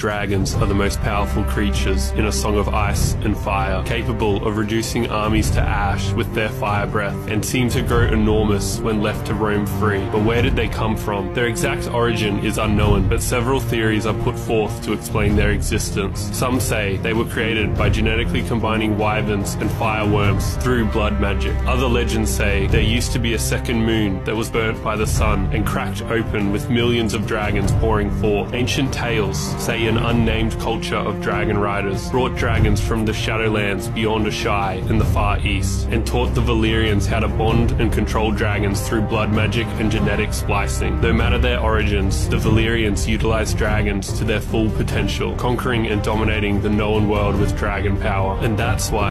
dragons are the most powerful creatures in a song of ice and fire, capable of reducing armies to ash with their fire breath, and seem to grow enormous when left to roam free. But where did they come from? Their exact origin is unknown, but several theories are put forth to explain their existence. Some say they were created by genetically combining wyverns and firewyrms through blood magic. Other legends say there used to be a second moon that was burnt by the sun and cracked open with millions of dragons pouring forth. Ancient tales say an unnamed culture of dragon riders brought dragons from the Shadowlands beyond Asshai in the Far East and taught the Valyrians how to bond and control dragons through blood magic and genetic splicing. No matter their origins, the Valyrians utilized dragons to their full potential, conquering and dominating the known world with dragon power. And that's why